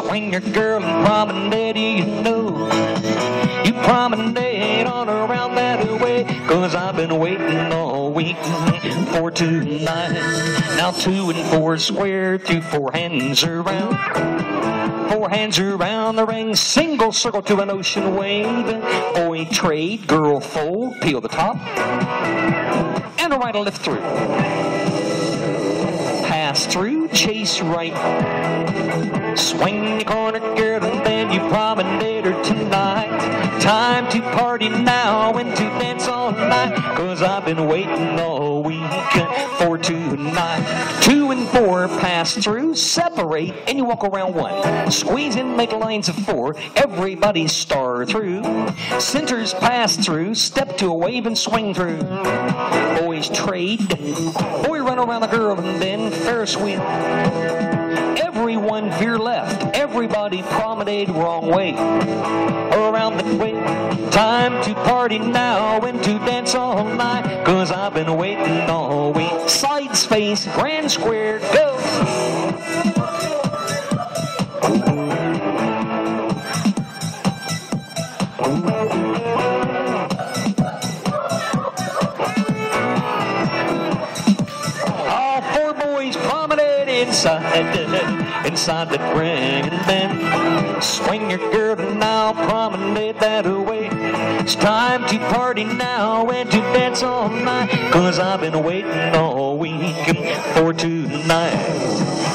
Swing your girl and promenade, you know. You promenade on around that way, cause I've been waiting all week for tonight. Now two and four square, through four hands around. Four hands around the ring, single circle to an ocean wave. Boy trade, girl fold, peel the top, and a right and left through. Through, chase right. Swing the corner, girl, Time to party now and to dance all night. Cause I've been waiting all week for tonight. Two and four pass through, separate, and you walk around one. Squeeze in, make lines of four. Everybody star through. Centers pass through, step to a wave and swing through. Boys trade. Boy run around the girl and then Ferris wheel. Everyone veer left. Everybody promenade wrong way. Around the way. Time to party now and to dance all night. Cause I've been waiting all week. Sides face, grand square, go. All inside, inside the ring, and then swing your girl now, promenade that away. It's time to party now and to dance all night, cause I've been waiting all week for tonight.